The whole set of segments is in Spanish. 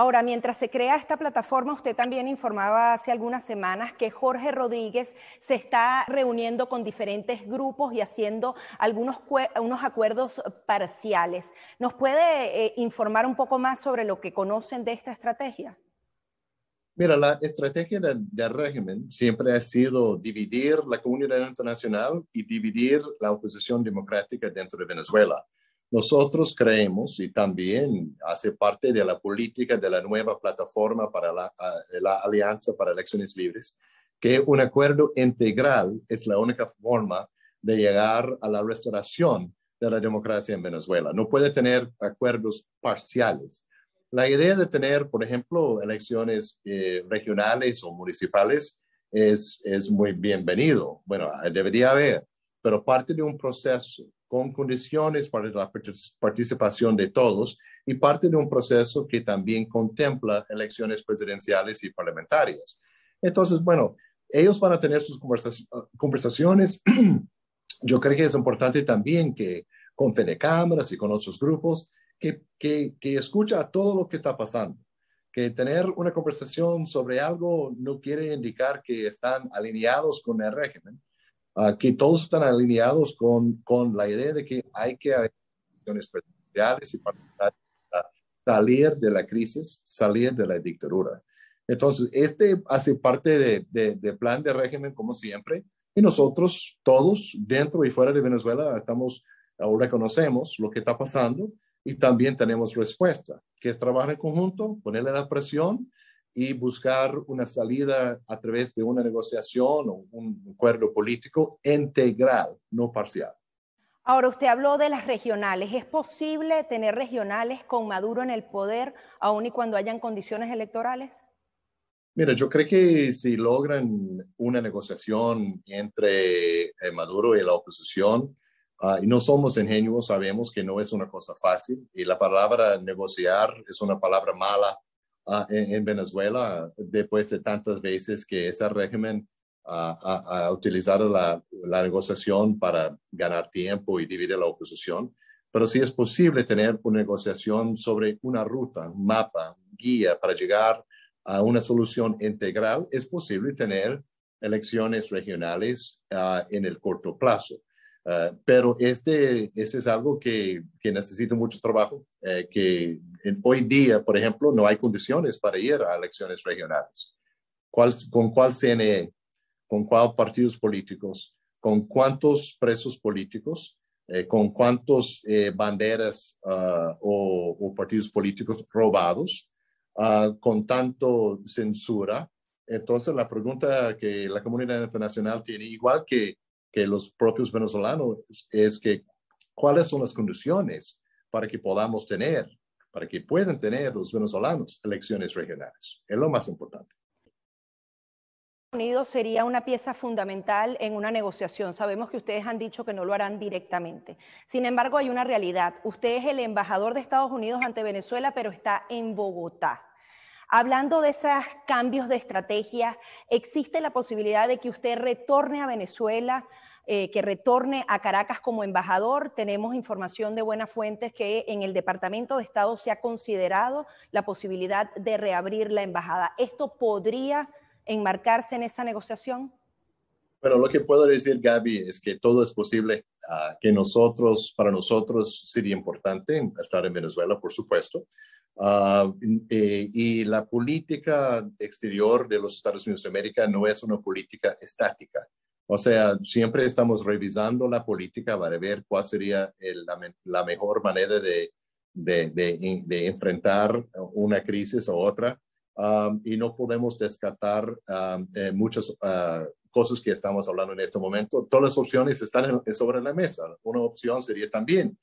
Ahora, mientras se crea esta plataforma, usted también informaba hace algunas semanas que Jorge Rodríguez se está reuniendo con diferentes grupos y haciendo algunos unos acuerdos parciales. ¿Nos puede eh, informar un poco más sobre lo que conocen de esta estrategia? Mira, la estrategia del, régimen siempre ha sido dividir la comunidad internacional y dividir la oposición democrática dentro de Venezuela. Nosotros creemos, y también hace parte de la política de la nueva plataforma para la, la Alianza para Elecciones Libres, que un acuerdo integral es la única forma de llegar a la restauración de la democracia en Venezuela. No puede tener acuerdos parciales. La idea de tener, por ejemplo, elecciones eh, regionales o municipales es, es muy bienvenido. Bueno, debería haber, pero parte de un proceso con condiciones para la participación de todos y parte de un proceso que también contempla elecciones presidenciales y parlamentarias. Entonces, bueno, ellos van a tener sus conversaciones. Yo creo que es importante también que con Fede y con otros grupos, que, que, que escucha todo lo que está pasando que tener una conversación sobre algo no quiere indicar que están alineados con el régimen, que todos están alineados con, con la idea de que hay que haber elecciones presidenciales y para salir de la crisis, salir de la dictadura. Entonces, este hace parte del de, de plan de régimen, como siempre, y nosotros todos, dentro y fuera de Venezuela, estamos, ahora conocemos lo que está pasando y también tenemos respuesta, que es trabajar en conjunto, ponerle la presión y buscar una salida a través de una negociación o un acuerdo político integral, no parcial. Ahora, usted habló de las regionales. ¿Es posible tener regionales con Maduro en el poder, aun y cuando hayan condiciones electorales? Mira, yo creo que si logran una negociación entre eh, Maduro y la oposición, ah, y no somos ingenuos, sabemos que no es una cosa fácil, y la palabra negociar es una palabra mala Ah, en, Venezuela después de tantas veces que ese régimen ha, utilizado la, negociación para ganar tiempo y dividir la oposición. Pero sí es posible tener una negociación sobre una ruta, un mapa, guía para llegar a una solución integral. Es posible tener elecciones regionales ah, en el corto plazo. Ah, pero este, este es algo que, que necesita mucho trabajo, eh, que hoy día, por ejemplo, no hay condiciones para ir a elecciones regionales. ¿Cuál, ¿Con cuál CNE? ¿Con cuáles partidos políticos? ¿Con cuántos presos políticos? Eh, ¿Con cuántas eh, banderas ah, o, o, partidos políticos robados? Ah, ¿Con tanto censura? Entonces, la pregunta que la comunidad internacional tiene, igual que que los propios venezolanos es que cuáles son las condiciones para que podamos tener, para que puedan tener los venezolanos elecciones regionales. Es lo más importante. Unidos sería una pieza fundamental en una negociación. Sabemos que ustedes han dicho que no lo harán directamente. Sin embargo, hay una realidad. Usted es el embajador de Estados Unidos ante Venezuela, pero está en Bogotá. Hablando de esos cambios de estrategia, ¿existe la posibilidad de que usted retorne a Venezuela, eh, que retorne a Caracas como embajador? Tenemos información de buenas fuentes que en el Departamento de Estado se ha considerado la posibilidad de reabrir la embajada. ¿Esto podría enmarcarse en esa negociación? Bueno, lo que puedo decir, Gaby, es que todo es posible, ah, que nosotros, para nosotros sería importante estar en Venezuela, por supuesto, Ah, eh, y la política exterior de los Estados Unidos de América no es una política estática. O sea, siempre estamos revisando la política para ver cuál sería la, mejor manera de, de, de, enfrentar una crisis o otra. Ah, y no podemos descartar ah, eh, muchas cosas que estamos hablando en este momento. Todas las opciones están sobre la mesa. Una opción sería también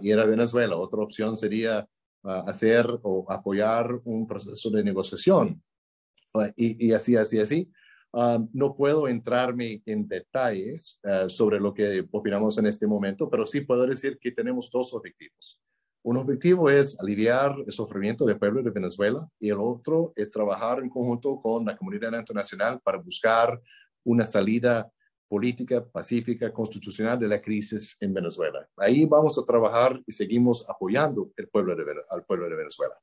ir a Venezuela. Otra opción sería hacer o apoyar un proceso de negociación. Ah, y, así, así, así. Ah, no puedo entrarme en detalles ah, sobre lo que opinamos en este momento, pero sí puedo decir que tenemos dos objetivos. Un objetivo es aliviar el sufrimiento del pueblo de Venezuela y el otro es trabajar en conjunto con la comunidad internacional para buscar una salida política pacífica constitucional de la crisis en Venezuela. Ahí vamos a trabajar y seguimos apoyando el pueblo de, al pueblo de Venezuela.